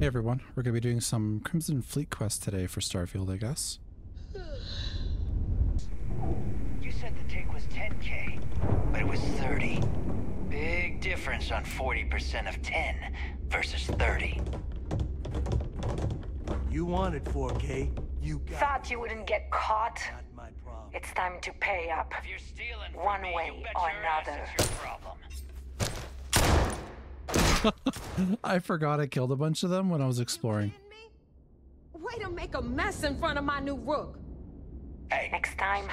Hey everyone, we're going to be doing some Crimson Fleet quest today for Starfield, I guess. You said the take was 10k, but it was 30. Big difference on 40% of 10 versus 30. You wanted 4K. You got Thought you wouldn't get caught? Not my problem. It's time to pay up. If you're stealing One me, way you bet or your ass another. It's your problem. I forgot I killed a bunch of them when I was exploring. me? Way to make a mess in front of my new rook. Hey, Next time,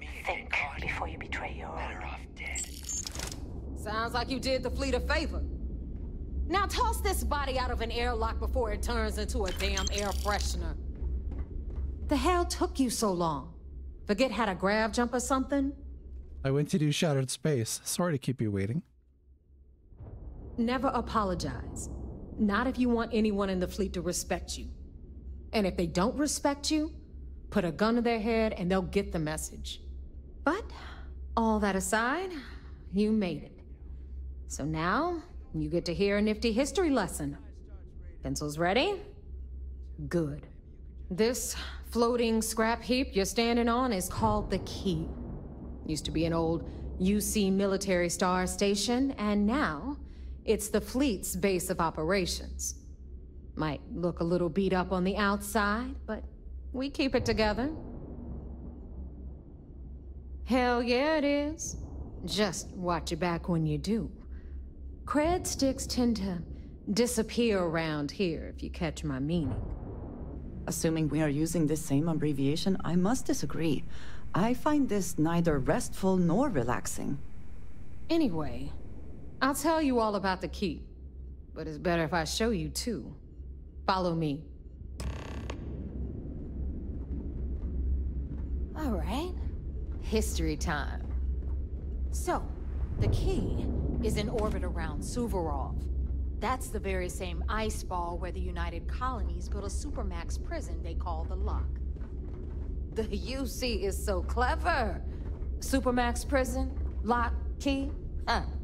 me think before you betray your Better own. off dead. Sounds like you did the fleet a favor. Now toss this body out of an airlock before it turns into a damn air freshener. The hell took you so long? Forget how to grav jump or something? I went to do Shattered Space. Sorry to keep you waiting. Never apologize. Not if you want anyone in the fleet to respect you. And if they don't respect you, put a gun to their head and they'll get the message. But, all that aside, you made it. So now, you get to hear a nifty history lesson. Pencils ready? Good. This floating scrap heap you're standing on is called the Key. Used to be an old UC military star station, and now it's the fleet's base of operations. Might look a little beat up on the outside, but we keep it together. Hell yeah, it is. Just watch your back when you do. Cred sticks tend to disappear around here, if you catch my meaning. Assuming we are using the same abbreviation, I must disagree. I find this neither restful nor relaxing. Anyway, I'll tell you all about the key. But it's better if I show you too. Follow me. All right. History time. So, the key is in orbit around Suvorov. That's the very same ice ball where the United Colonies built a supermax prison they call the Lock. The UC is so clever. Supermax prison, lock, key.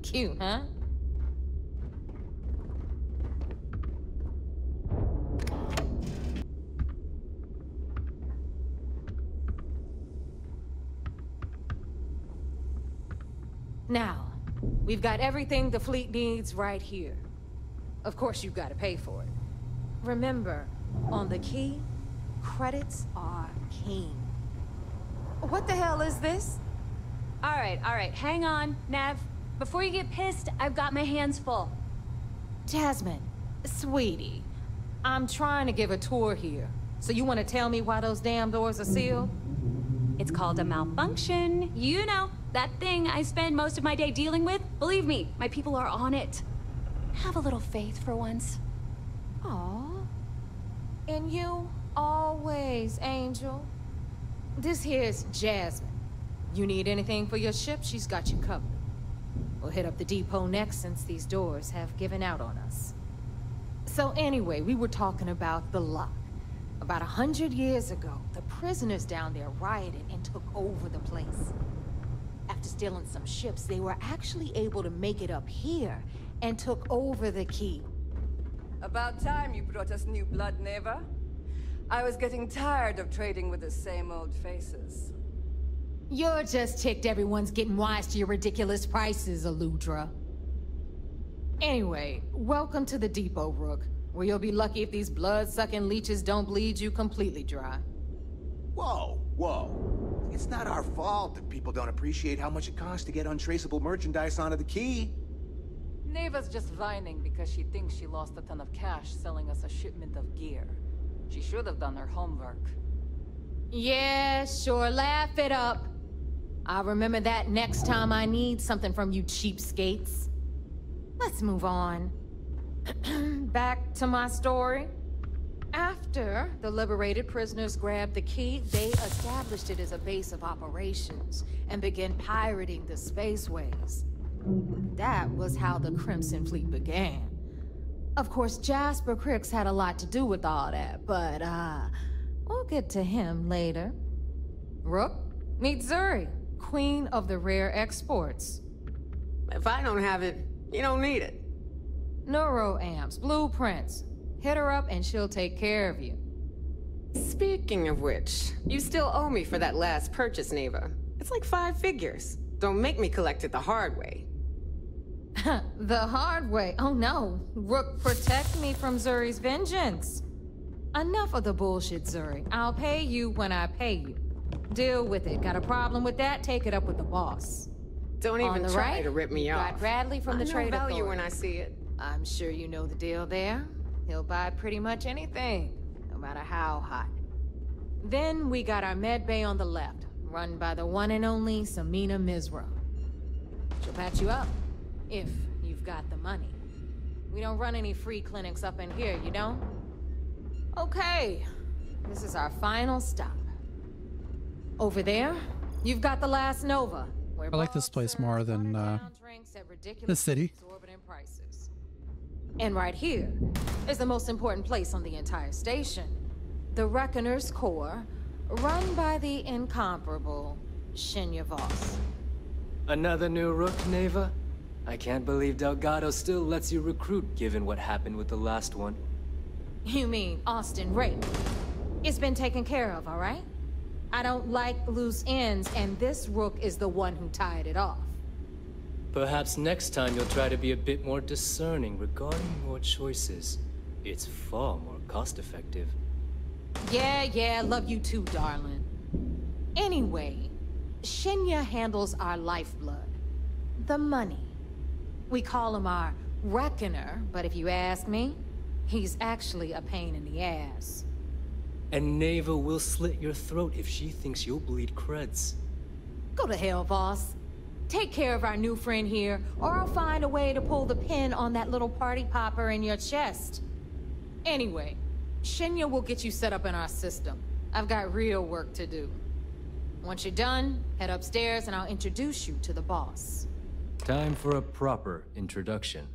Cute, huh? Now, we've got everything the fleet needs right here. Of course, you've got to pay for it. Remember, on the key, credits are king. What the hell is this? All right, all right, hang on, Nev. Before you get pissed, I've got my hands full. Jasmine, sweetie, I'm trying to give a tour here. So you want to tell me why those damn doors are sealed? It's called a malfunction. You know, that thing I spend most of my day dealing with. Believe me, my people are on it. Have a little faith for once. Aw. And you, always, Angel. This here's Jasmine. You need anything for your ship, she's got you covered. We'll hit up the depot next since these doors have given out on us. So anyway, we were talking about the lock. About a hundred years ago, the prisoners down there rioted and took over the place. After stealing some ships, they were actually able to make it up here and took over the key. About time you brought us new blood, Neva. I was getting tired of trading with the same old faces. You're just ticked everyone's getting wise to your ridiculous prices, Aludra. Anyway, welcome to the depot, Rook, where you'll be lucky if these blood-sucking leeches don't bleed you completely dry. Whoa, whoa. It's not our fault that people don't appreciate how much it costs to get untraceable merchandise onto the key. Neva's just whining because she thinks she lost a ton of cash selling us a shipment of gear. She should have done her homework. Yeah, sure, laugh it up. I'll remember that next time I need something from you cheapskates. Let's move on. Back to my story. After the liberated prisoners grabbed the key, they established it as a base of operations and began pirating the spaceways. That was how the Crimson Fleet began. Of course, Jasper Kryx had a lot to do with all that, but, uh, we'll get to him later. Rook, meet Zuri, queen of the rare exports. If I don't have it, you don't need it. Neuroamps, blueprints, Hit her up and she'll take care of you. Speaking of which, you still owe me for that last purchase, Neva. It's like five figures. Don't make me collect it the hard way. the hard way? Oh no. Rook, protect me from Zuri's vengeance. Enough of the bullshit, Zuri. I'll pay you when I pay you. Deal with it. Got a problem with that? Take it up with the boss. Don't even try right, to rip me off. got Bradley from I the know trade value when. I see it. I'm sure you know the deal there. He'll buy pretty much anything, no matter how hot. Then we got our med bay on the left, run by the one and only Samina Mirza. She'll patch you up, if you've got the money. We don't run any free clinics up in here, you know? Okay, this is our final stop. Over there, you've got the last Nova. I like this place more than uh, the city. And right here is the most important place on the entire station. The Reckoner's Core, run by the incomparable Shinya Voss. Another new rook, Neva? I can't believe Delgado still lets you recruit given what happened with the last one. You mean Austin Rape? It's been taken care of, all right? I don't like loose ends, and this Rook is the one who tied it off. Perhaps next time you'll try to be a bit more discerning regarding your choices. It's far more cost effective. Yeah, yeah, love you too, darling. Anyway, Shinya handles our lifeblood. The money. We call him our reckoner, but if you ask me, he's actually a pain in the ass. And Neva will slit your throat if she thinks you'll bleed creds. Go to hell, boss. Take care of our new friend here, or I'll find a way to pull the pin on that little party popper in your chest. Anyway, Shinya will get you set up in our system. I've got real work to do. Once you're done, head upstairs and I'll introduce you to the boss. Time for a proper introduction.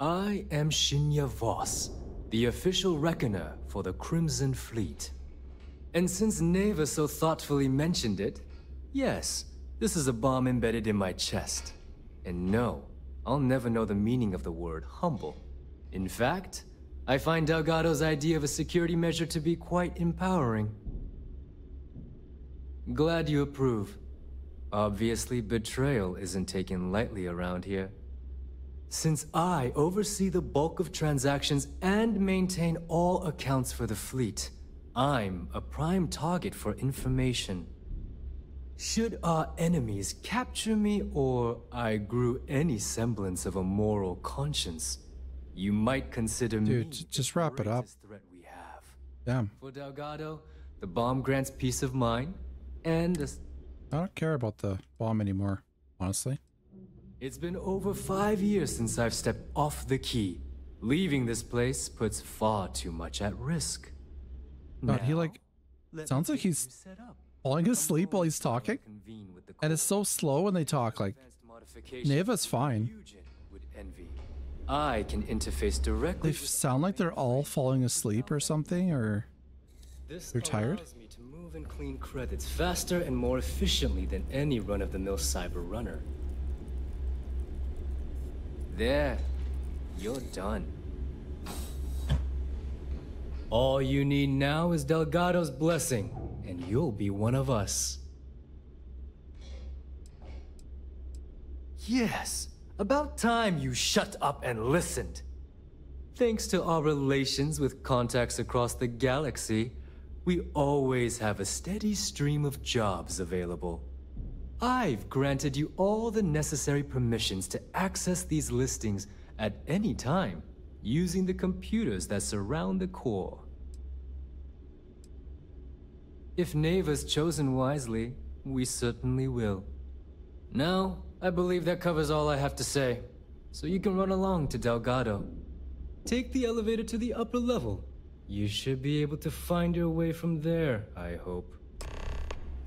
I am Shinya Voss, the official reckoner for the Crimson Fleet. And since Neva so thoughtfully mentioned it, yes, this is a bomb embedded in my chest. And no, I'll never know the meaning of the word humble. In fact, I find Delgado's idea of a security measure to be quite empowering. Glad you approve. Obviously, betrayal isn't taken lightly around here. Since I oversee the bulk of transactions and maintain all accounts for the fleet, I'm a prime target for information. Should our enemies capture me or I grew any semblance of a moral conscience, you might consider me Dude, just wrap it up. threat we have. Damn. For Delgado, the bomb grants peace of mind, and I don't care about the bomb anymore, honestly. It's been over five years since I've stepped off the key. Leaving this place puts far too much at risk. God, he like sounds like he's set up. falling asleep while he's talking, and it's so slow when they talk. Like Neva's fine. Eugen would envy. I can interface directly. They sound like they're all falling asleep or something, or This they're tired. allows me to move and clean credits faster and more efficiently than any run-of-the-mill cyber runner. There, you're done. All you need now is Delgado's blessing, and you'll be one of us. Yes, about time you shut up and listened. Thanks to our relations with contacts across the galaxy, we always have a steady stream of jobs available. I've granted you all the necessary permissions to access these listings at any time, using the computers that surround the core. If Neva's chosen wisely, we certainly will. Now, I believe that covers all I have to say, so you can run along to Delgado. Take the elevator to the upper level. You should be able to find your way from there, I hope.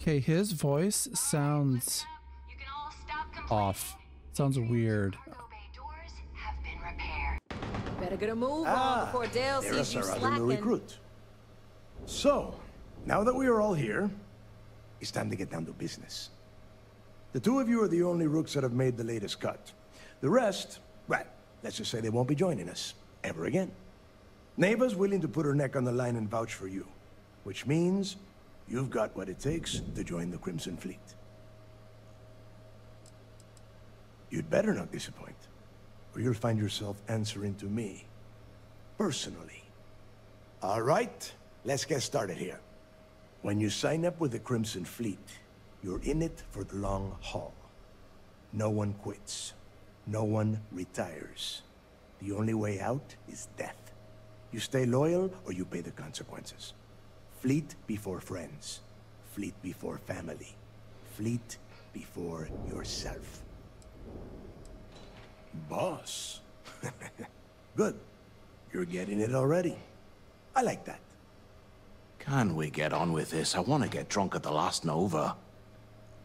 Okay, his voice sounds off. Sounds weird. Better get a move Ah, on before Dale there's sees you our other new slacking. recruit. So, now that we are all here, it's time to get down to business. The two of you are the only rooks that have made the latest cut. The rest, well, let's just say they won't be joining us ever again. Neva's willing to put her neck on the line and vouch for you, which means you've got what it takes to join the Crimson Fleet. You'd better not disappoint, or you'll find yourself answering to me, personally. All right, let's get started here. When you sign up with the Crimson Fleet, you're in it for the long haul. No one quits. No one retires. The only way out is death. You stay loyal or you pay the consequences. Fleet before friends. Fleet before family. Fleet before yourself. Boss. Good. You're getting it already. I like that. Can we get on with this? I want to get drunk at the last Nova.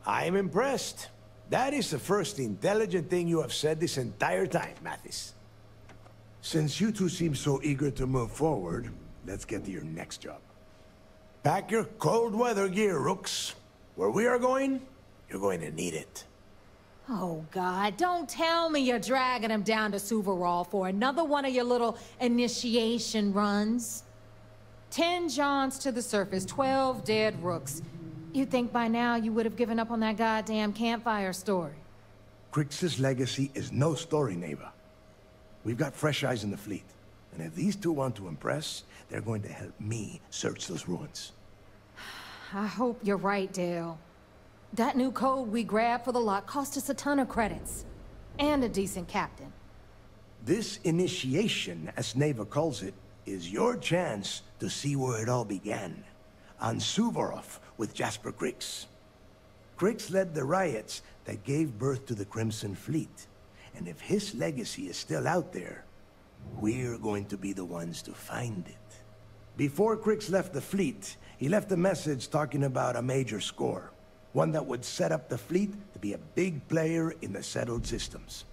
I'm impressed. That is the first intelligent thing you have said this entire time, Mathis. Since you two seem so eager to move forward, let's get to your next job. Pack your cold weather gear, Rooks. Where we are going, you're going to need it. Oh, God, don't tell me you're dragging him down to Suvorov for another one of your little initiation runs. Ten Johns to the surface, twelve dead rooks. You'd think by now you would have given up on that goddamn campfire story. Kryx's legacy is no story, neighbor. We've got fresh eyes in the fleet. And if these two want to impress, they're going to help me search those ruins. I hope you're right, Dale. That new code we grabbed for the lot cost us a ton of credits. And a decent captain. This initiation, as Neva calls it, is your chance to see where it all began. On Suvorov with Jasper Kryx. Kryx led the riots that gave birth to the Crimson Fleet. And if his legacy is still out there, we're going to be the ones to find it. Before Kryx left the fleet, he left a message talking about a major score. One that would set up the fleet to be a big player in the settled systems.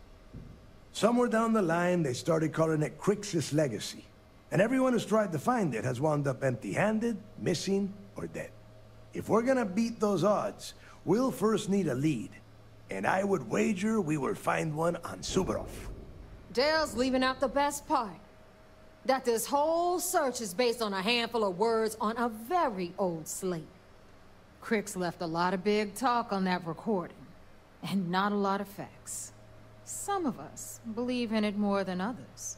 Somewhere down the line, they started calling it Kryx's legacy. And everyone who's tried to find it has wound up empty-handed, missing, or dead. If we're gonna beat those odds, we'll first need a lead. And I would wager we will find one on Suvorov. Dale's leaving out the best part. That this whole search is based on a handful of words on a very old slate. Kryx left a lot of big talk on that recording, and not a lot of facts. Some of us believe in it more than others.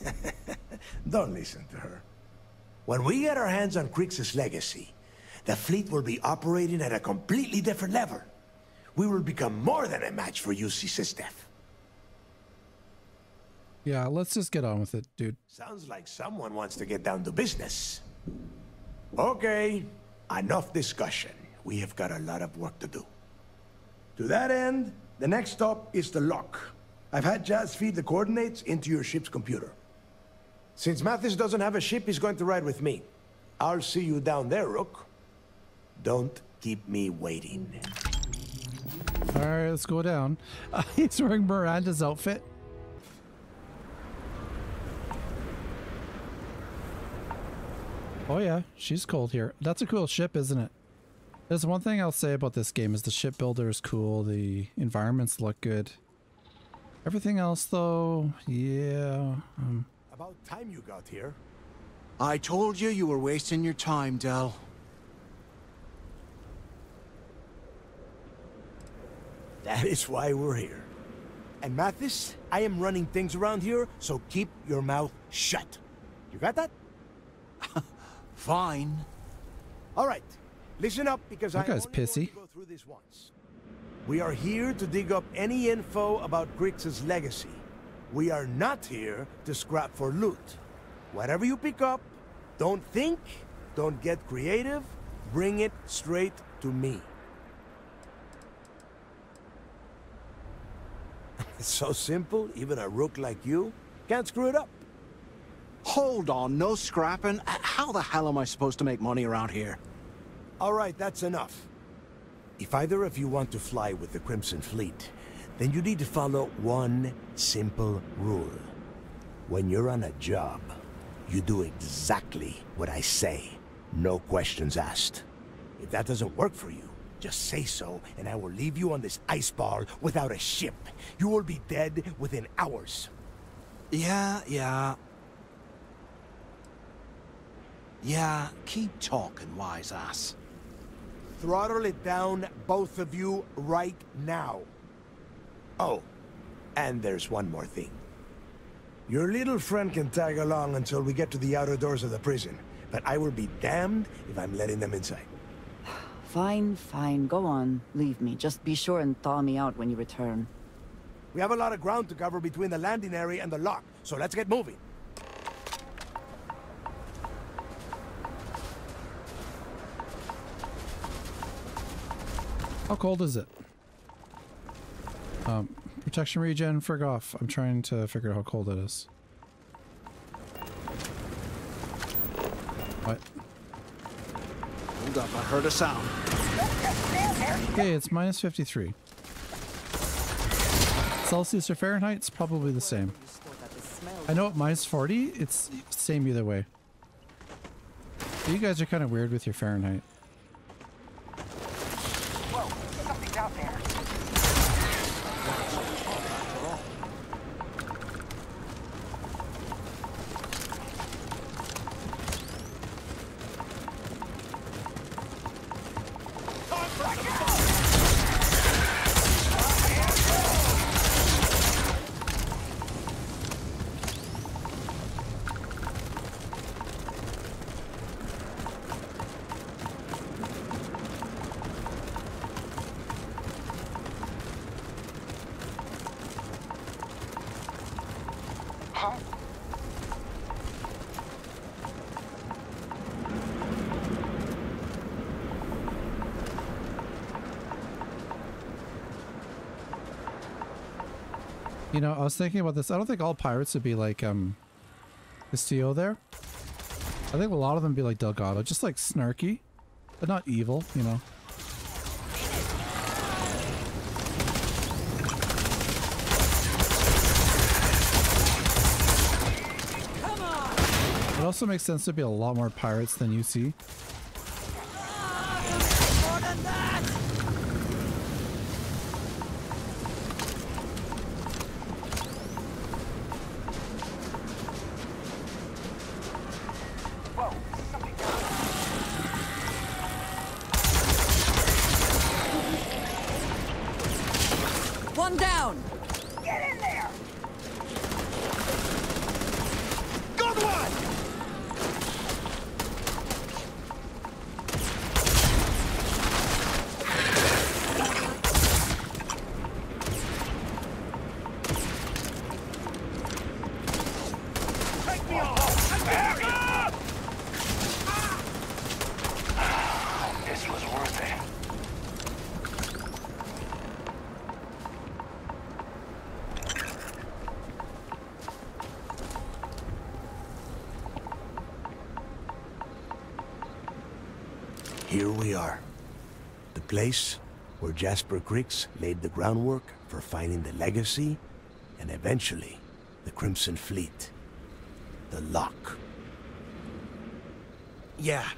Don't listen to her. When we get our hands on Kryx's legacy, the fleet will be operating at a completely different level. We will become more than a match for UC System. Yeah, let's just get on with it, dude. Sounds like someone wants to get down to business. Okay, enough discussion. We have got a lot of work to do. To that end, the next stop is the lock. I've had Jazz feed the coordinates into your ship's computer. Since Mathis doesn't have a ship, he's going to ride with me. I'll see you down there, Rook. Don't keep me waiting. All right, let's go down. Uh, he's wearing Miranda's outfit. Oh yeah, she's cold here. That's a cool ship, isn't it? There's one thing I'll say about this game is the shipbuilder is cool, the environments look good. Everything else though, yeah. Um, About time you got here. I told you you were wasting your time, Del. That is why we're here. And Mathis, I am running things around here, so keep your mouth shut. You got that? Fine. All right. Listen up, because That I guy's only want pissy. to go through this once. We are here to dig up any info about Kryx's legacy. We are not here to scrap for loot. Whatever you pick up, don't think, don't get creative, bring it straight to me. It's so simple, even a rook like you can't screw it up. Hold on, no scrapping. How the hell am I supposed to make money around here? All right, that's enough. If either of you want to fly with the Crimson Fleet, then you need to follow one simple rule. When you're on a job, you do exactly what I say. No questions asked. If that doesn't work for you, just say so, and I will leave you on this ice ball without a ship. You will be dead within hours. Yeah, yeah. Yeah, keep talking, wise ass. Throttle it down, both of you, right now. Oh, and there's one more thing. Your little friend can tag along until we get to the outer doors of the prison, but I will be damned if I'm letting them inside. Fine, fine. Go on. Leave me. Just be sure and thaw me out when you return. We have a lot of ground to cover between the landing area and the lock, so let's get moving. How cold is it? Um, protection regen, frig off. I'm trying to figure out how cold it is. What? Hold up, I heard a sound. Okay, it's minus 53. Celsius or Fahrenheit, it's probably the same. I know at minus 40, it's same either way. You guys are kind of weird with your Fahrenheit. Know, I was thinking about this. I don't think all pirates would be like um Castillo there. I think a lot of them would be like Delgado, just like snarky, but not evil, you know. It also makes sense to be a lot more pirates than you see. One down! Get in there! Place where Jasper Kryx laid the groundwork for finding the legacy and eventually the Crimson Fleet. The lock. Yeah,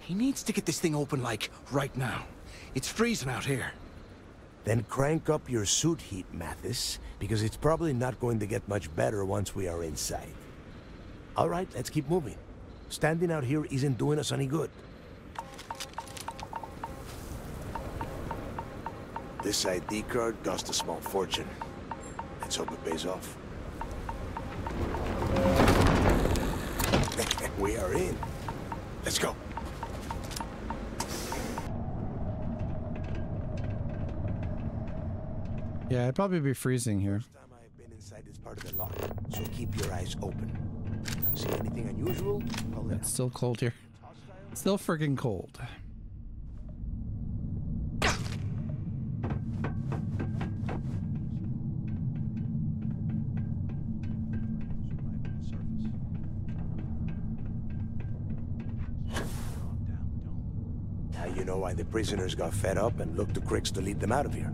he needs to get this thing open, like, right now. It's freezing out here. Then crank up your suit heat, Mathis, because it's probably not going to get much better once we are inside. All right, let's keep moving. Standing out here isn't doing us any good. This ID card cost a small fortune. Let's hope it pays off. we are in. Let's go. Yeah, I'd probably be freezing here. Time I've been inside this part of the lock, so keep your eyes open. See anything unusual? It's still cold here. Still friggin' cold. Why the prisoners got fed up and looked to Kryx to lead them out of here.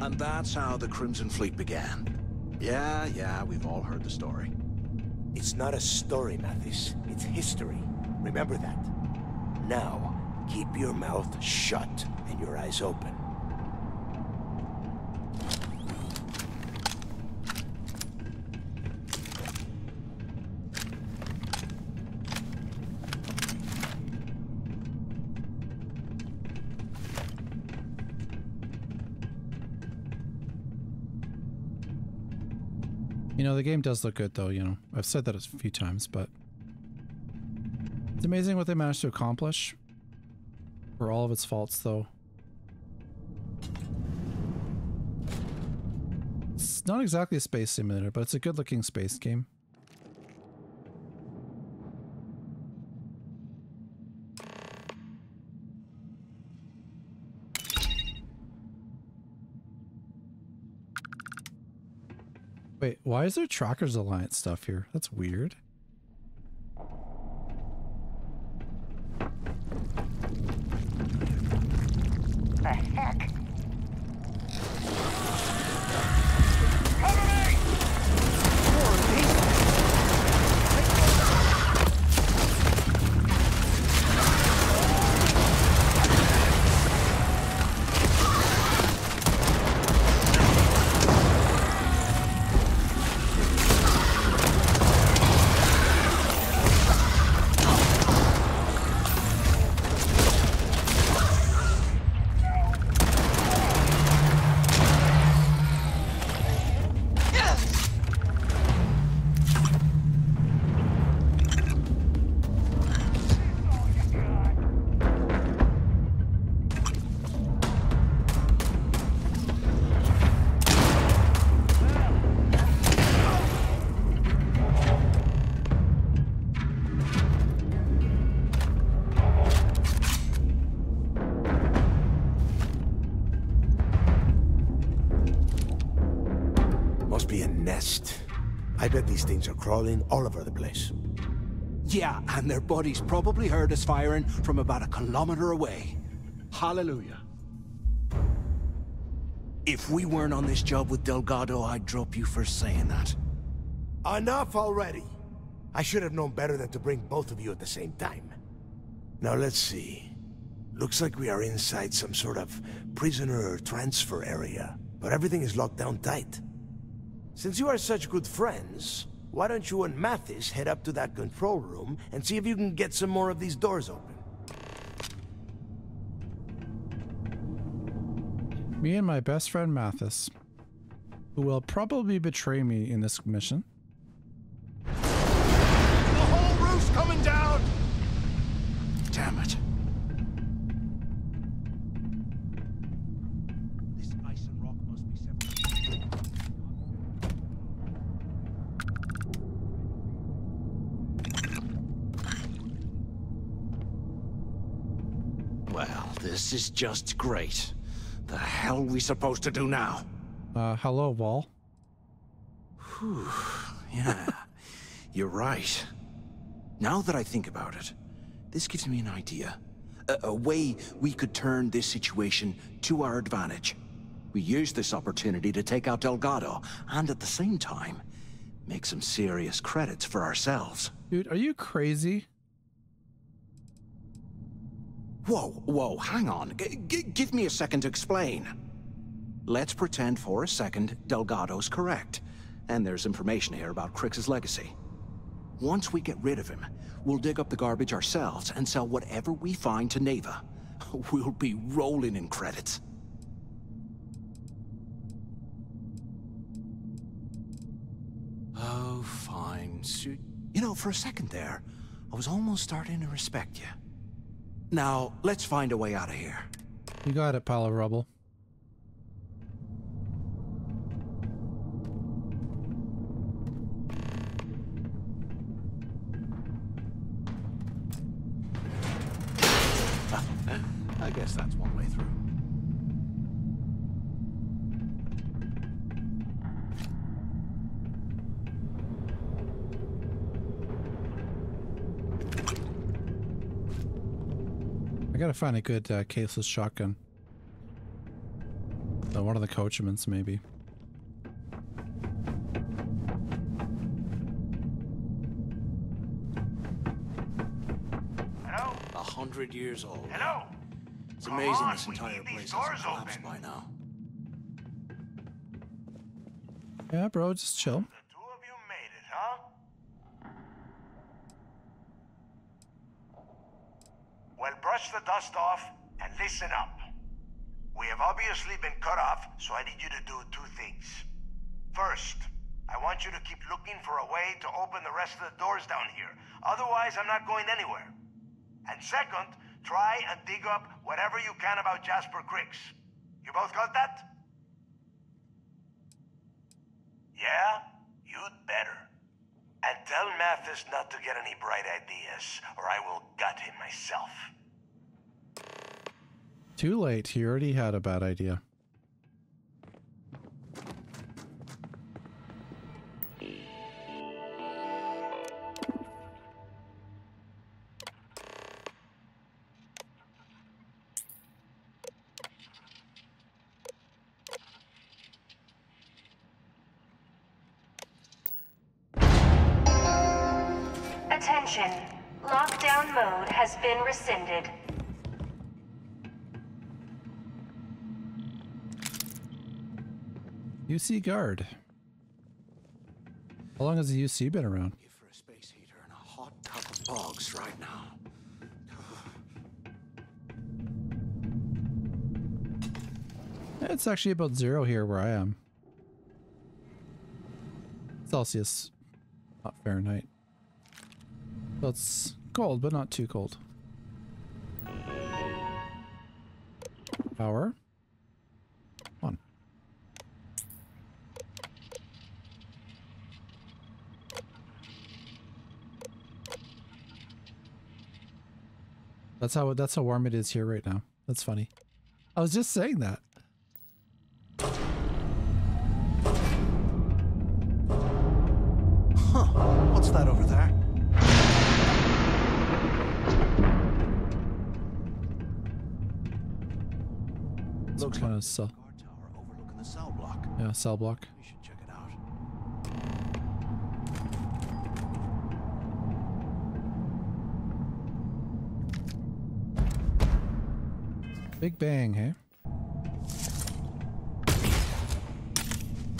And that's how the Crimson Fleet began. Yeah, yeah, we've all heard the story. It's not a story, Mathis. It's history. Remember that. Now, keep your mouth shut and your eyes open. Know, the game does look good though, you know. I've said that a few times, but it's amazing what they managed to accomplish. For all of its faults though. It's not exactly a space simulator, but it's a good looking space game. Wait, why is there Trackers Alliance stuff here? That's weird. All over the place. Yeah, and their buddies probably heard us firing from about a kilometer away. Hallelujah. If we weren't on this job with Delgado, I'd drop you for saying that. Enough already! I should have known better than to bring both of you at the same time. Now let's see. Looks like we are inside some sort of prisoner transfer area, but everything is locked down tight. Since you are such good friends, why don't you and Mathis head up to that control room and see if you can get some more of these doors open? Me and my best friend Mathis, who will probably betray me in this mission. Just great. The hell we supposed to do now? Uh, hello, Wall. Whew, yeah, you're right. Now that I think about it, this gives me an idea. A, a way we could turn this situation to our advantage. We use this opportunity to take out Delgado, and at the same time, make some serious credits for ourselves. Dude, are you crazy? Whoa, whoa, hang on. G give me a second to explain. Let's pretend for a second Delgado's correct, and there's information here about Kryx's legacy. Once we get rid of him, we'll dig up the garbage ourselves and sell whatever we find to Neva. We'll be rolling in credits. Oh, fine. Su you know, for a second there, I was almost starting to respect you. Now, let's find a way out of here. You got it, pile of rubble. I gotta find a good uh, caseless shotgun. Uh, one of the coachmans, maybe. Hello? A hundred years old. Hello? It's Come amazing on, this entire place hasn't collapsed open. by now. Yeah, bro, just chill. The two of you made it, huh? Well, brush the dust off and listen up. We have obviously been cut off, so I need you to do two things. First, I want you to keep looking for a way to open the rest of the doors down here. Otherwise, I'm not going anywhere. And second, try and dig up whatever you can about Jasper Kryx. You both got that? Yeah? You'd better. And tell Mathis not to get any bright ideas, or I will gut him myself. Too late. He already had a bad idea. UC guard. How long has the UC been around? For a space heater and a hot tub of bugs right now. It's actually about zero here where I am. Celsius, not Fahrenheit. So it's cold, but not too cold. Power. That's how that's how warm it is here right now. That's funny. I was just saying that. Huh. What's that over there? Looks like. Overlooking the cell block. Yeah, cell block. We should check it out. Big bang, hey?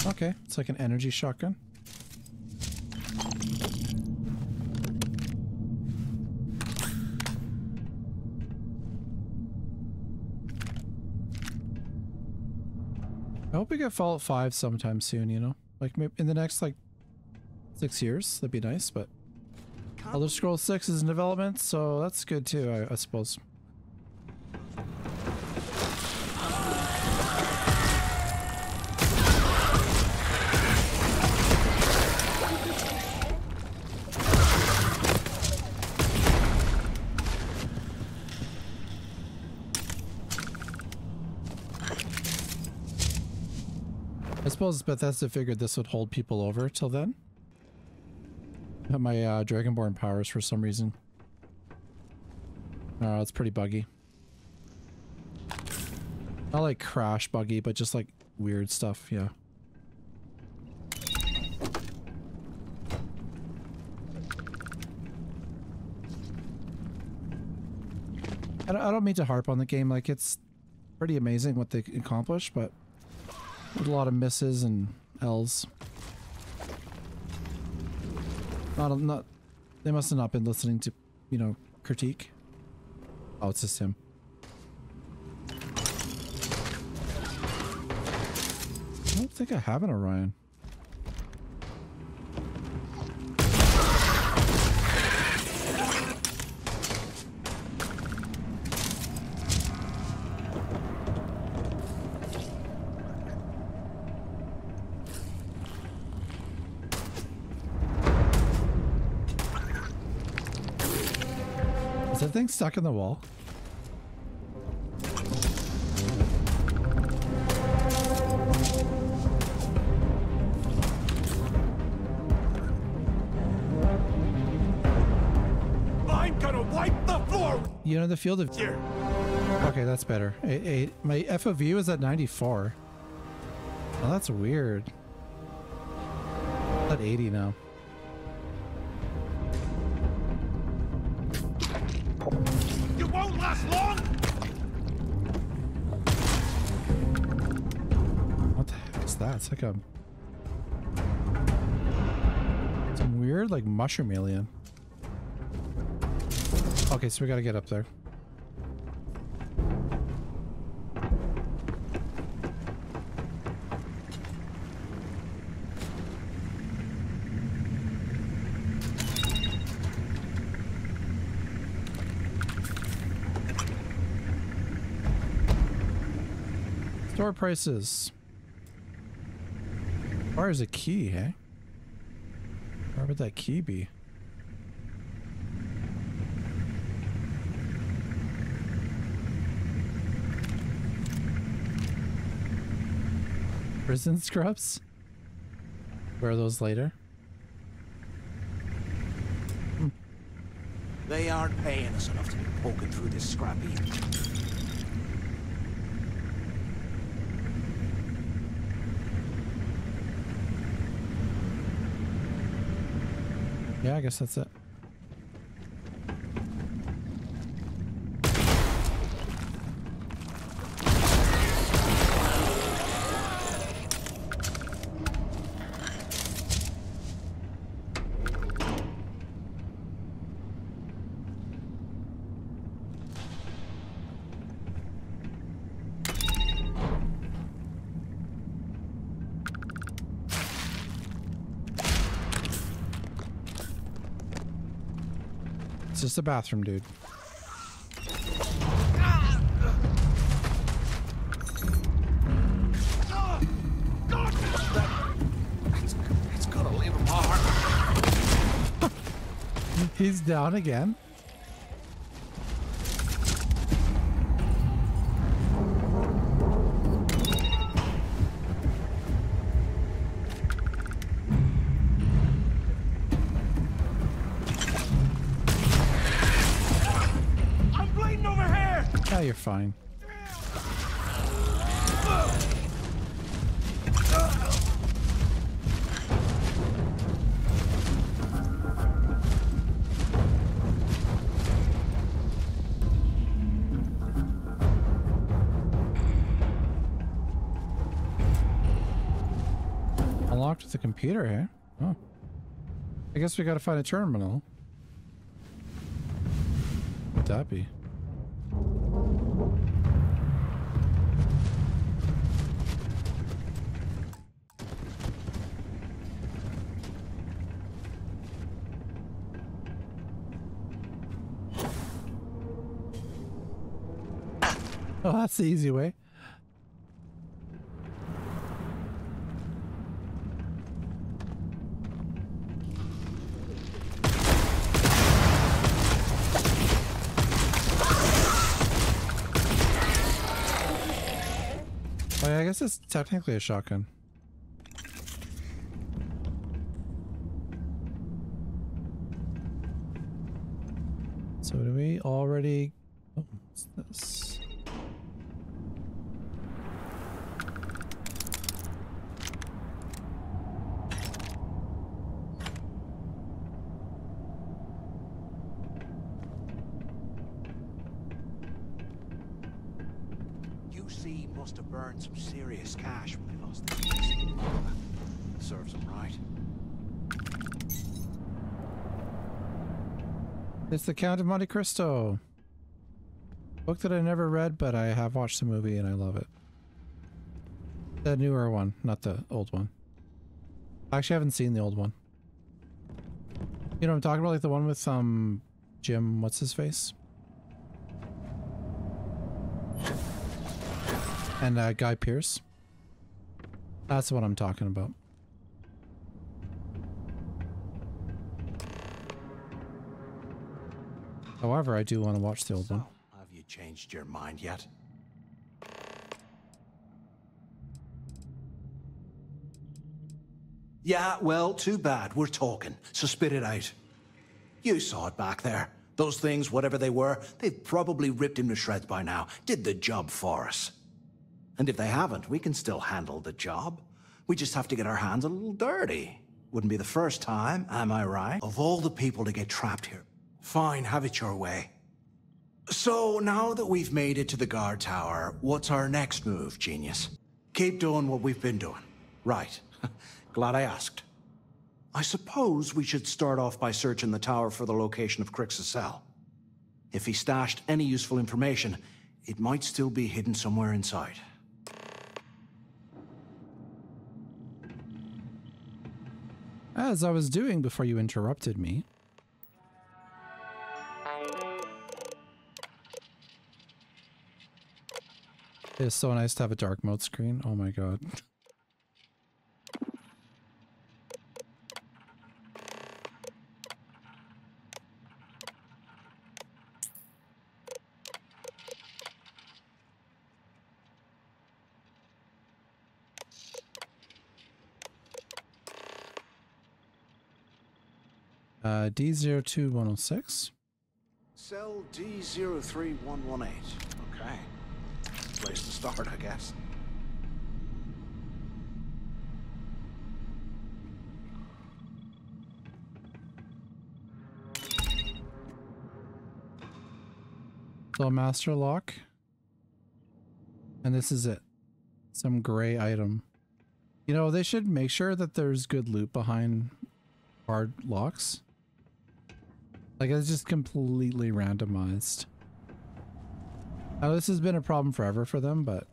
Okay, it's like an energy shotgun. I hope we get Fallout 5 sometime soon, you know? Like maybe in the next like six years, that'd be nice, but Elder Scrolls 6 is in development, so that's good too, I, I suppose. Suppose Bethesda figured this would hold people over till then. Have my uh, Dragonborn powers for some reason. Oh, it's pretty buggy. Not like crash buggy, but just like weird stuff, yeah. I don't, I don't mean to harp on the game, like it's pretty amazing what they accomplish, but with a lot of misses and L's. Not, not, they must have not been listening to, you know, critique. Oh, it's just him. I don't think I have an Orion. Stuck in the wall? I'm gonna wipe the floor! You know the field of Here. Okay, that's better. A, a, my FOV was at 94. Oh, that's weird. At 80 now. It's like a some weird like mushroom alien. Okay, so we gotta get up there. Store prices. Where's a key, eh? Where would that key be? Prison scrubs? Wear those later. They aren't paying us enough to be poking through this scrappy. Yeah, I guess that's it. Just a bathroom, dude. It's gonna leave a mark. He's down again. Computer here. Oh. I guess we gotta find a terminal. What'd that be? Oh, that's the easy way. Yeah, I guess it's technically a shotgun. So do we already... Oh, what's this? Must have burned some serious cash when they lost their place. Serves them right. It's the Count of Monte Cristo. Book that I never read, but I have watched the movie and I love it. The newer one, not the old one. I actually haven't seen the old one. You know what I'm talking about? Like the one with um Jim, what's his face? And uh, Guy Pearce. That's what I'm talking about. However, I do want to watch the old one. Have you changed your mind yet? Yeah, well, too bad. We're talking, so spit it out. You saw it back there. Those things, whatever they were, they've probably ripped him to shreds by now. Did the job for us. And if they haven't, we can still handle the job. We just have to get our hands a little dirty. Wouldn't be the first time, am I right? Of all the people to get trapped here. Fine, have it your way. So, now that we've made it to the guard tower, what's our next move, genius? Keep doing what we've been doing. Right. Glad I asked. I suppose we should start off by searching the tower for the location of Kryx's cell. If he stashed any useful information, it might still be hidden somewhere inside. As I was doing before you interrupted me. It's so nice to have a dark mode screen. Oh my god. D02106. Cell D03118. Okay. Place to start, I guess. So master lock. And this is it. Some gray item. You know, they should make sure that there's good loot behind hard locks. Like it's just completely randomized. Now this has been a problem forever for them, but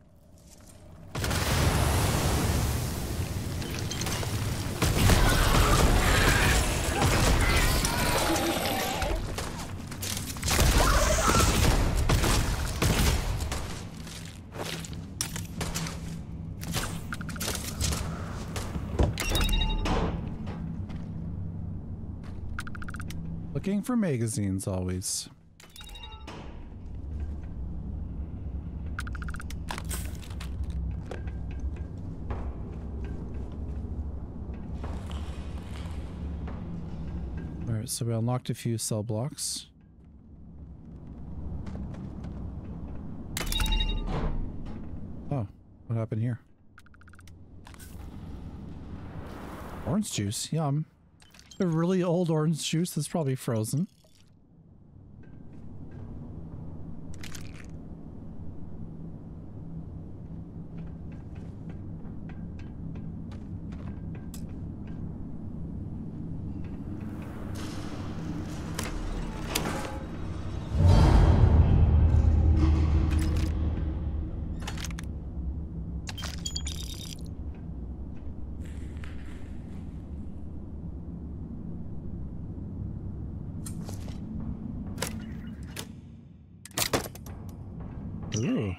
for magazines always. Alright, so we unlocked a few cell blocks. Oh, what happened here? Orange juice, yum. A really old orange juice that's probably frozen. Ooh.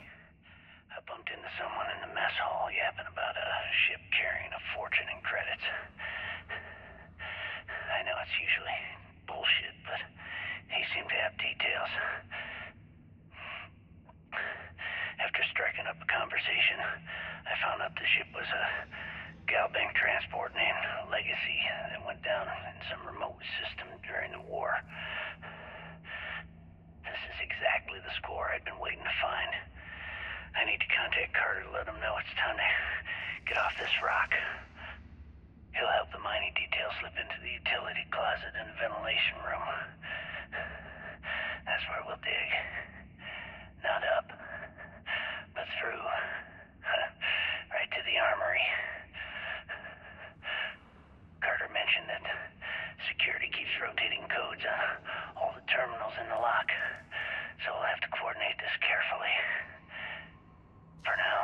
I bumped into someone in the mess hall yapping about a ship carrying a fortune in credits. I know it's usually bullshit, but he seemed to have details. After striking up a conversation, I found out the ship was a Galbank transport named Legacy that went down in some remote system during the war. This is exactly the score I'd been waiting to find. I need to contact Carter to let him know it's time to get off this rock. He'll help the mining detail slip into the utility closet in the ventilation room. That's where we'll dig. Not up, but through. right to the armory. Carter mentioned that security keeps rotating codes on all the terminals in the lock, so we'll have to coordinate this carefully. For now,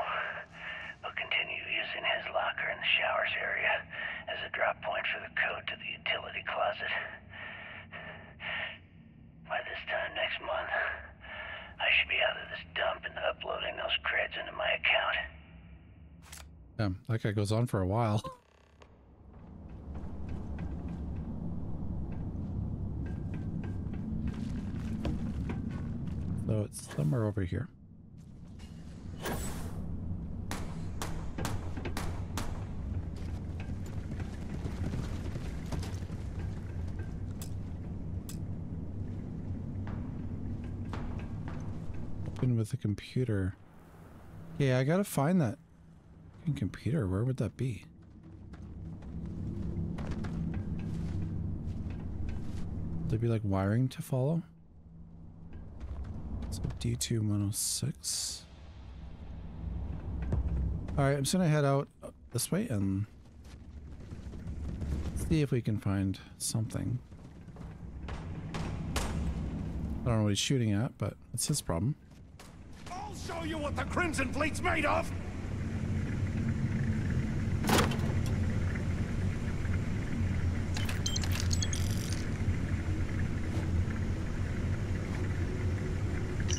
we'll continue using his locker in the showers area as a drop point for the code to the utility closet. By this time next month, I should be out of this dump and uploading those creds into my account. Damn, that guy goes on for a while. So it's somewhere over here. Open with the computer. Yeah, I gotta find that computer. Where would that be? There'd be like wiring to follow. So D2106. Alright, I'm just gonna head out this way and see if we can find something. I don't know what he's shooting at, but it's his problem. I'll show you what the Crimson Fleet's made of!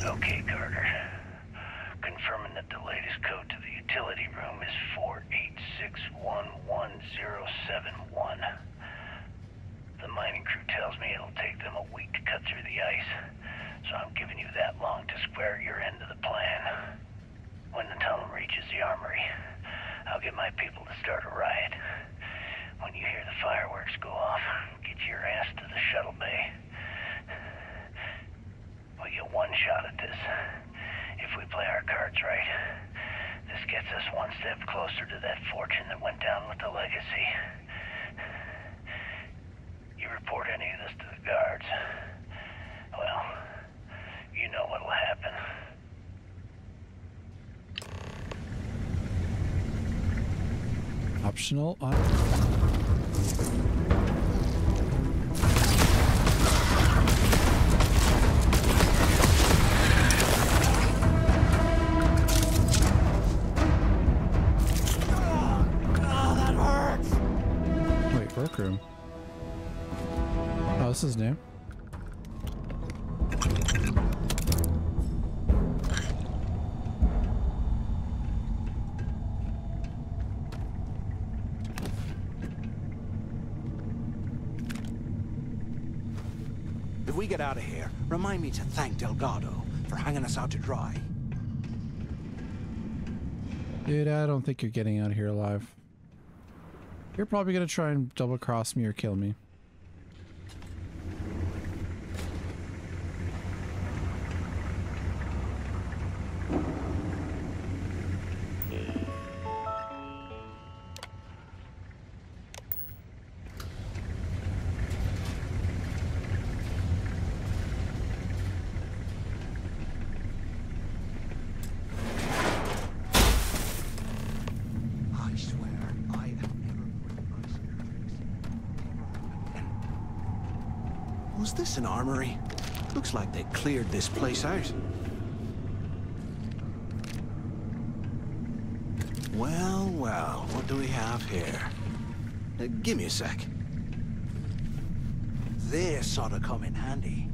Okay, Carter. Confirming that the latest code to the utility room is 4861171. The mining crew tells me it'll take them a week to cut through the ice, so I'm giving you that long to square your end of the plan. When the tunnel reaches the armory, I'll get my people to start a riot. When you hear the fireworks go off, get your ass to the shuttle bay. We get one shot at this. If we play our cards right, this gets us one step closer to that fortune that went down with the legacy. You report any of this to the guards, well, you know what'll happen. On. Uh, oh! Wait, workroom. Oh, this is new. Get out of here, remind me to thank Delgado for hanging us out to dry. Dude, I don't think you're getting out of here alive. You're probably gonna try and double cross me or kill me. An armory? Looks like they cleared this place out. Well, well, what do we have here? Uh, give me a sec. This ought to come in handy.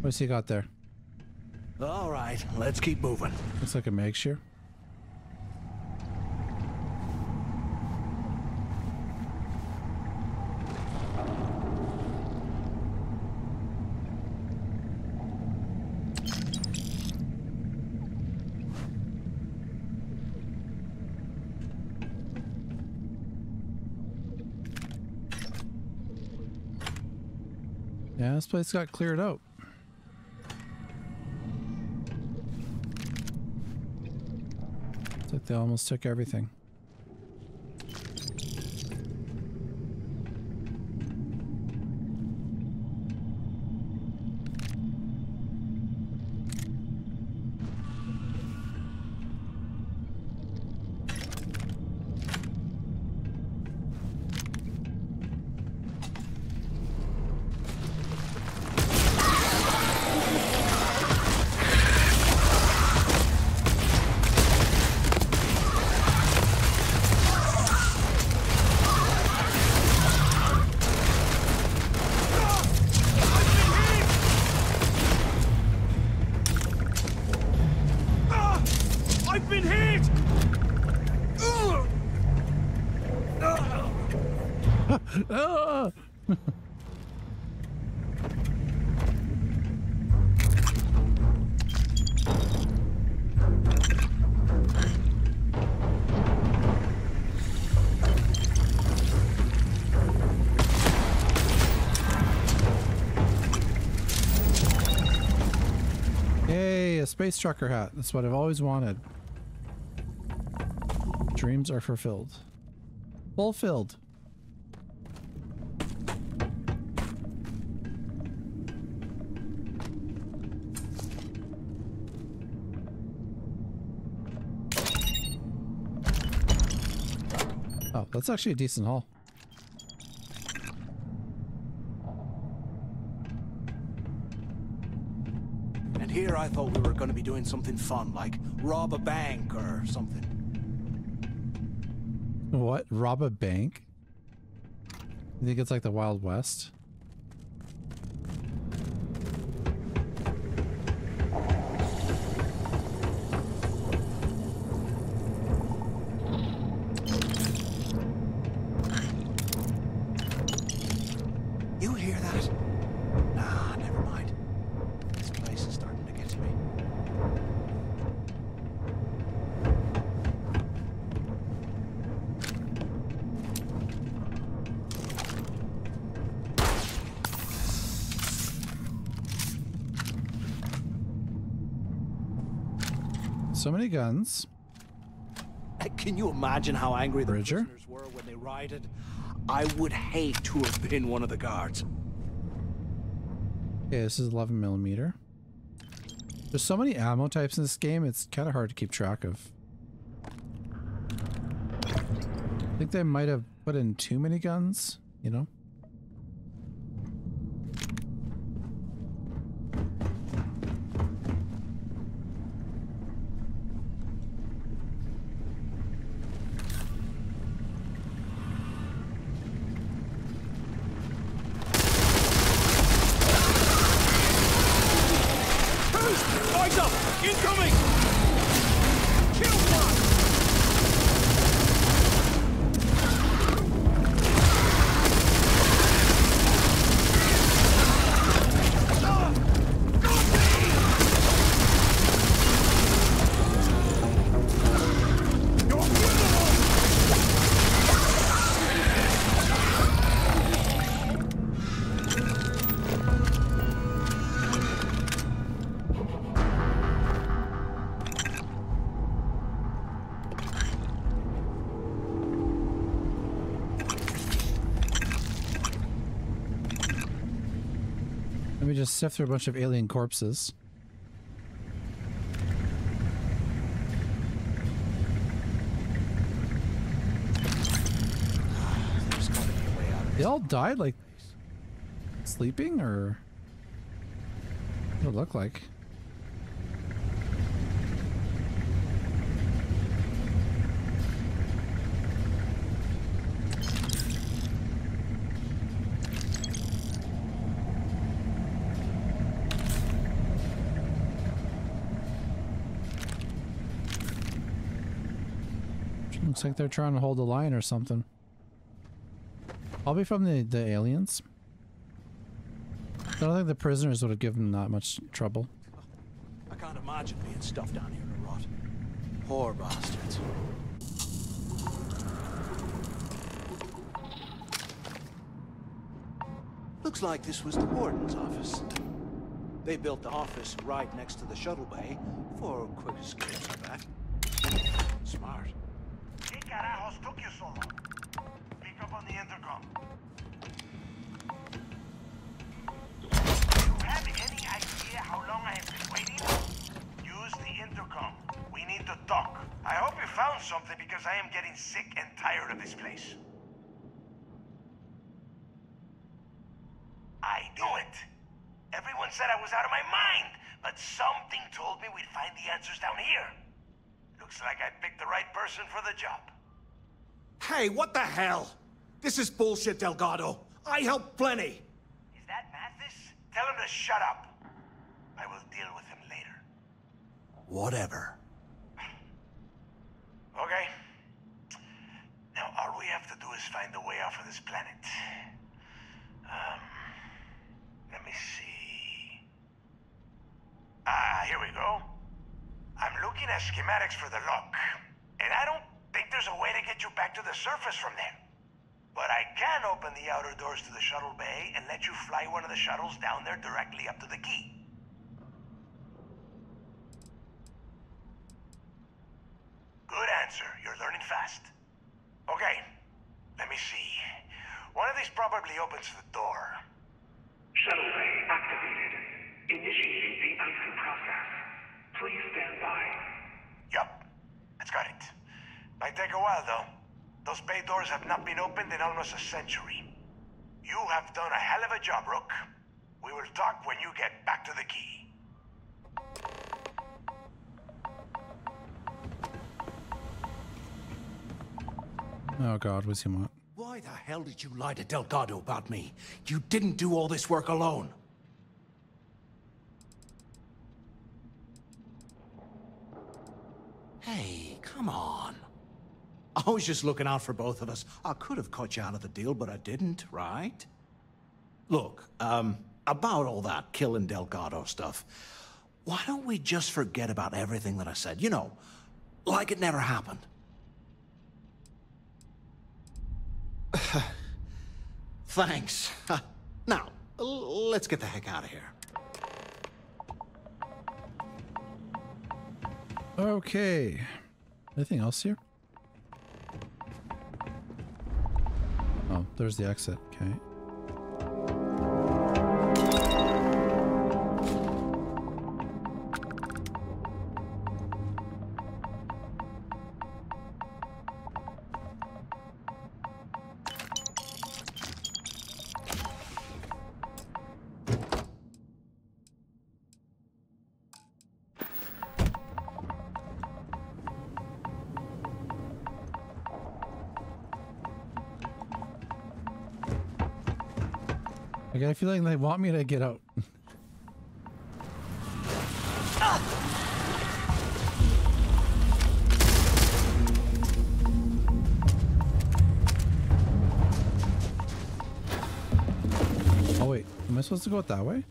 What's he got there? All right, let's keep moving. Looks like a mag Yeah, this place got cleared out. It's like they almost took everything. Space trucker hat. That's what I've always wanted. Dreams are fulfilled. Fulfilled. Oh, that's actually a decent haul. Here I thought we were going to be doing something fun, like rob a bank or something. What? Rob a bank? You think it's like the Wild West? at it. Nah, never mind. This place is starting to get to me. So many guns. Can you imagine how angry the Bridger? prisoners were when they rioted? I would hate to have been one of the guards. Okay, this is 11 millimeter. There's so many ammo types in this game, it's kind of hard to keep track of. I think they might have put in too many guns, you know? Just sift through a bunch of alien corpses. They all died like sleeping or what it look like? Looks like they're trying to hold the line or something. I'll be from the, the aliens. I don't think the prisoners would have given them that much trouble. I can't imagine being stuffed down here to rot. Poor bastards. Looks like this was the warden's office. They built the office right next to the shuttle bay for quick escapes, carajos took you so long? Pick up on the intercom. Do you have any idea how long I have been waiting? Use the intercom. We need to talk. I hope you found something because I am getting sick and tired of this place. I knew it. Everyone said I was out of my mind, but something told me we'd find the answers down here. Looks like I picked the right person for the job. Hey, what the hell? This is bullshit, Delgado. I helped plenty. Is that Mathis? Tell him to shut up. I will deal with him later. Whatever. Okay. Now, all we have to do is find a way off of this planet. Um, let me see. Ah, here we go. I'm looking at schematics for the lock, and I don't there's a way to get you back to the surface from there. But I can open the outer doors to the shuttle bay and let you fly one of the shuttles down there directly up to the key. Good answer. You're learning fast. Okay, let me see. One of these probably opens the door. Shuttle bay activated. Initiating the icing process. Please stand by. Yup, that's got it. Might take a while though. Those bay doors have not been opened in almost a century. You have done a hell of a job, Rook. We will talk when you get back to the key. Oh god, what's he want? Why the hell did you lie to Delgado about me? You didn't do all this work alone. Hey, come on. I was just looking out for both of us. I could have caught you out of the deal, but I didn't, right? Look, um, about all that killing Delgado stuff, why don't we just forget about everything that I said? You know, like it never happened. Thanks. now, let's get the heck out of here. Okay. Anything else here? Oh, there's the exit. Okay. Feeling they want me to get out. oh wait, am I supposed to go it that way?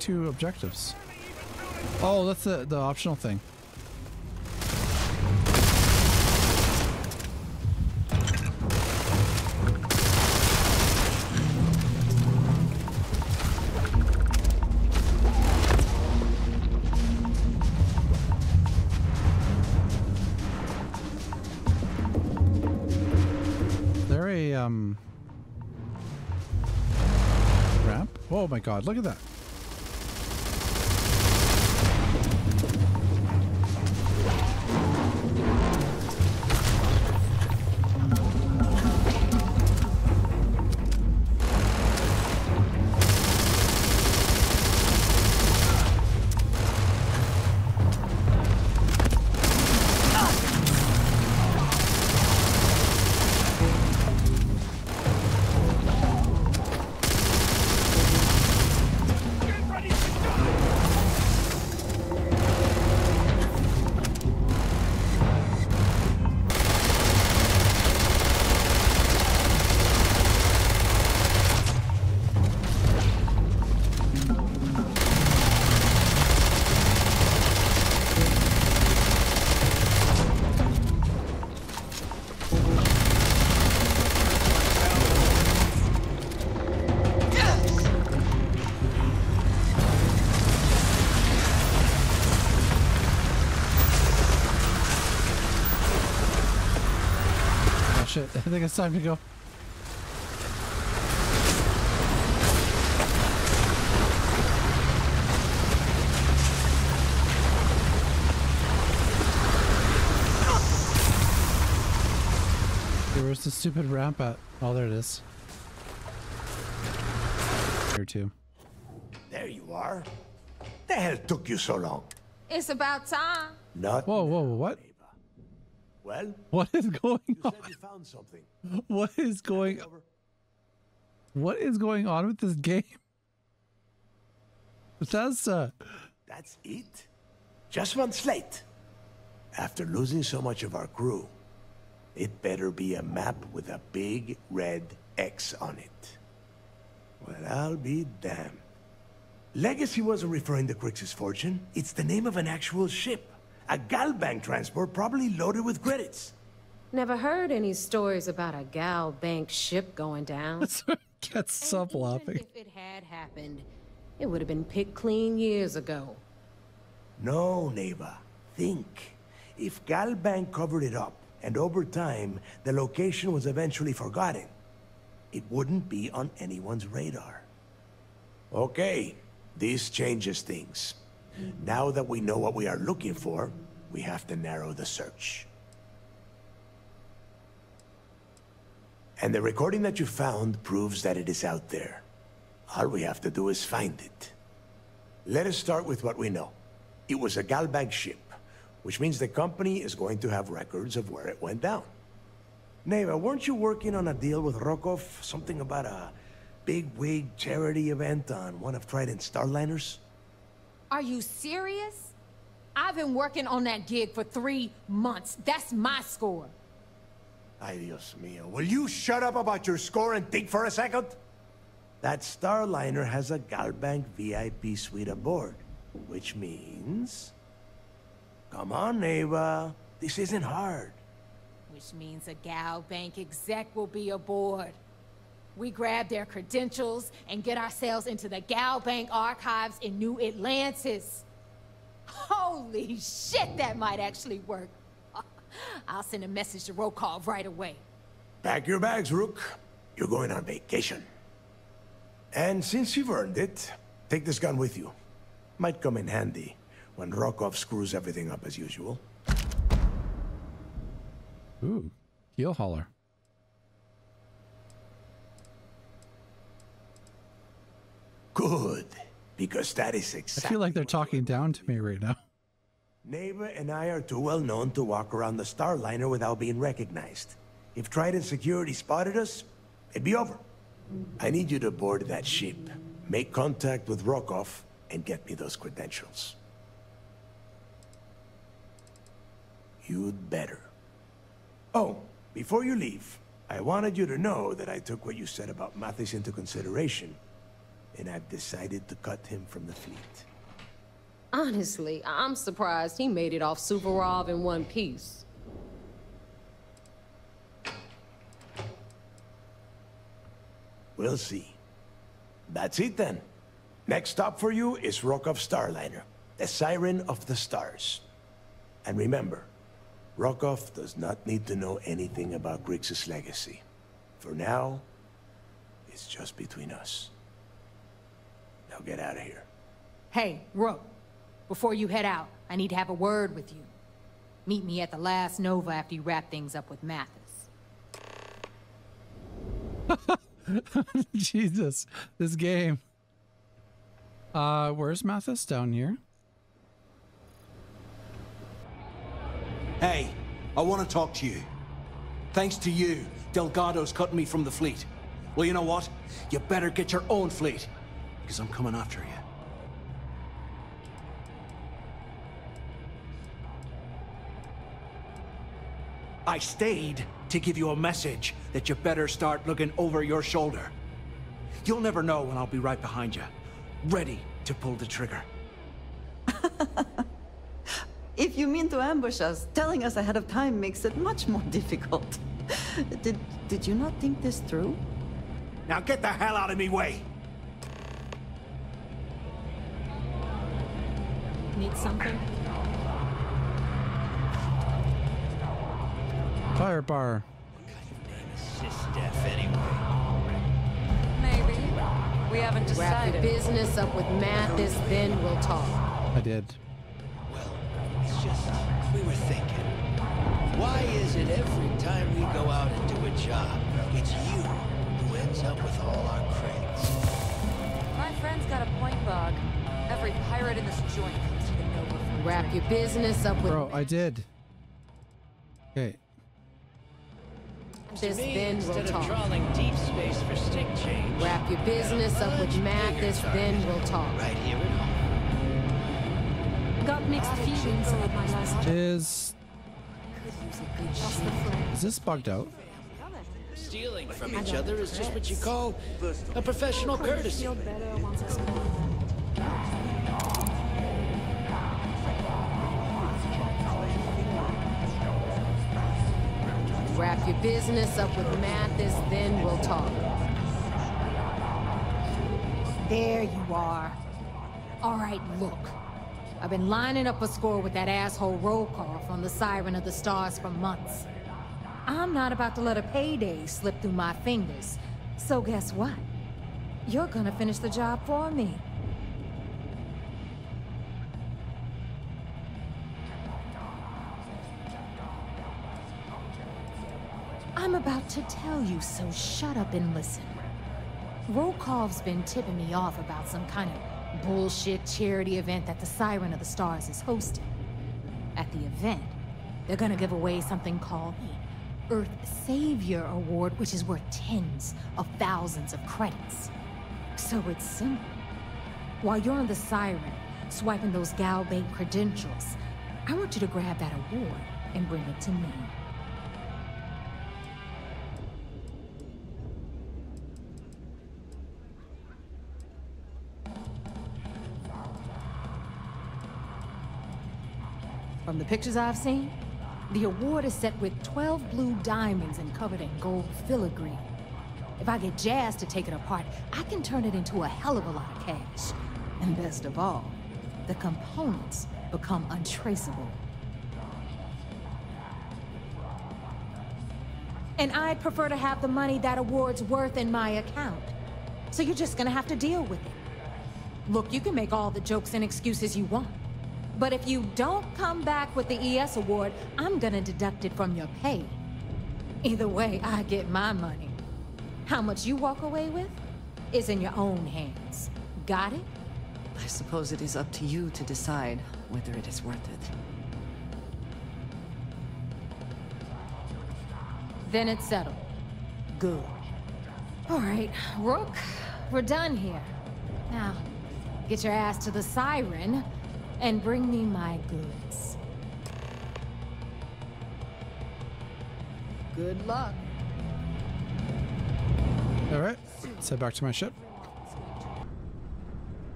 Two objectives? Oh, that's the the optional thing. A um ramp? Oh my god, look at that. I think it's time to go. Okay, Where's the stupid ramp at? Oh, there it is. Here too. There you are. The hell took you so long? It's about time. Not. Whoa, whoa, what? Well, What is going on? you found something. What is going What is going on with this game? Bethesda. That's it? Just one slate. After losing so much of our crew, it better be a map with a big red X on it. Well, I'll be damned. Legacy wasn't referring to Kryx's fortune. It's the name of an actual ship. A Galbank transport probably loaded with credits. Never heard any stories about a Galbank ship going down. Can't stop laughing. If it had happened, it would have been picked clean years ago. No, neighbor. Think. If Galbank covered it up, and over time, the location was eventually forgotten, it wouldn't be on anyone's radar. Okay, this changes things. Now that we know what we are looking for, we have to narrow the search. And the recording that you found proves that it is out there. All we have to do is find it. Let us start with what we know. It was a Galbank ship, which means the company is going to have records of where it went down. Naeva, weren't you working on a deal with Rokov? Something about a big wig charity event on one of Trident's Starliners? Are you serious? I've been working on that gig for three months. That's my score. Ay, Dios mío. Will you shut up about your score and think for a second? That Starliner has a Galbank VIP suite aboard, which means... Come on, Naeva. This isn't hard. Which means a Galbank exec will be aboard. We grab their credentials and get ourselves into the Galbank archives in New Atlantis. Holy shit, that might actually work. I'll send a message to Rokov right away. Pack your bags, Rook. You're going on vacation. And since you've earned it, take this gun with you. Might come in handy when Rokov screws everything up as usual. Ooh, heel hauler. Good, because that is exactly. I feel like they're talking down to me right now. Naeva and I are too well known to walk around the Starliner without being recognized. If Trident Security spotted us, it'd be over. I need you to board that ship, make contact with Rokov, and get me those credentials. You'd better. Oh, before you leave, I wanted you to know that I took what you said about Mathis into consideration, and I've decided to cut him from the fleet. Honestly, I'm surprised he made it off Suvorov in one piece. We'll see. That's it then. Next stop for you is Rokov Starliner, the Siren of the Stars. And remember, Rokov does not need to know anything about Kryx's legacy. For now, it's just between us. Now get out of here. Hey, Rook, before you head out, I need to have a word with you. Meet me at the last Nova after you wrap things up with Mathis. Jesus, this game. Uh, where's Mathis? Down here? Hey, I want to talk to you. Thanks to you, Delgado's cut me from the fleet. Well, you know what? You better get your own fleet, because I'm coming after you. I stayed to give you a message that you better start looking over your shoulder. You'll never know when I'll be right behind you, ready to pull the trigger. If you mean to ambush us, telling us ahead of time makes it much more difficult. Did, did you not think this through? Now get the hell out of me way! Need something? Fire bar. Maybe. We haven't Wrap your decided. business up with Mathis, then we'll talk. I did. Well, It's just, we were thinking. Why is it every time we go out and do a job, it's you who ends up with all our credits? My friend's got a point, bug. Every pirate in this joint Wrap your business up with Bro, I did. Okay. this, me, then we'll talk. trawling deep space for stick change, Wrap your business up with Mathis, then we'll talk. right here at home. Got mixed feelings about my last Is is this bugged out? Stealing from each other is just what you call a professional courtesy. Wrap your business up with Mathis, then we'll talk. There you are. All right, look. I've been lining up a score with that asshole Rokov on the Siren of the Stars for months. I'm not about to let a payday slip through my fingers. So guess what? You're gonna finish the job for me. I'm about to tell you, so shut up and listen. Rokov's been tipping me off about some kind of bullshit charity event that the Siren of the Stars is hosting. At the event, they're gonna give away something called the Earth Savior Award, which is worth tens of thousands of credits. So it's simple. While you're on the Siren, swiping those Galbank credentials, I want you to grab that award and bring it to me. From the pictures I've seen, the award is set with 12 blue diamonds and covered in gold filigree. If I get Jazz to take it apart, I can turn it into a hell of a lot of cash. And best of all, the components become untraceable. And I'd prefer to have the money that award's worth in my account. So you're just gonna have to deal with it. Look, you can make all the jokes and excuses you want. But if you don't come back with the ES award, I'm gonna deduct it from your pay. Either way, I get my money. How much you walk away with is in your own hands. Got it? I suppose it is up to you to decide whether it is worth it. Then it's settled. Good. All right, Rook, we're done here. Now, get your ass to the Siren and bring me my goods. Good luck. All right, let's head back to my ship.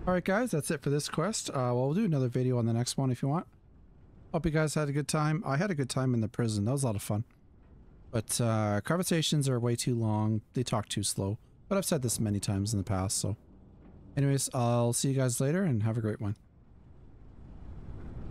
All right, guys, that's it for this quest. Uh, well, we'll do another video on the next one if you want. Hope you guys had a good time. I had a good time in the prison. That was a lot of fun. But uh, conversations are way too long. They talk too slow. But I've said this many times in the past, so. Anyways, I'll see you guys later and have a great one.